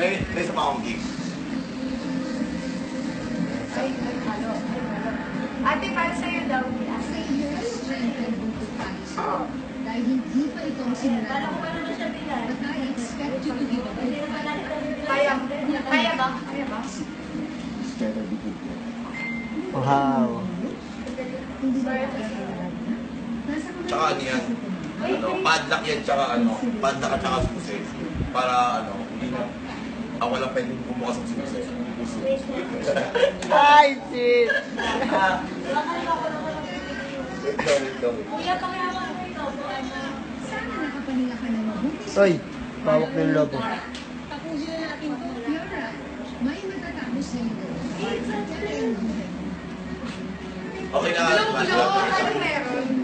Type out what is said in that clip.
May, may isa pa akong gift. Ay, ay, halo. Ate, para sa'yo daw. Dahil hindi pa ito ang simula. But I expect you to give good fight. Kaya, kaya ba? Kaya ba? Wow. Tsaka ano yan, ano, padlock yan, tsaka ano, padlock at tsaka susi. Para ano, hindi na, ako lang pwede bumukas ang. Puso. Ay, shit! Wait daw, wait daw. Kuya, pakihawa mo ito. Sana nakapahinga ka ng mabuti. Oy, pawak ng lobo. Tapusin na natin to. You're right. May matatapos sa iyo. Pero yung buhay mo. Okay na, Gulo-gulo. Anong meron?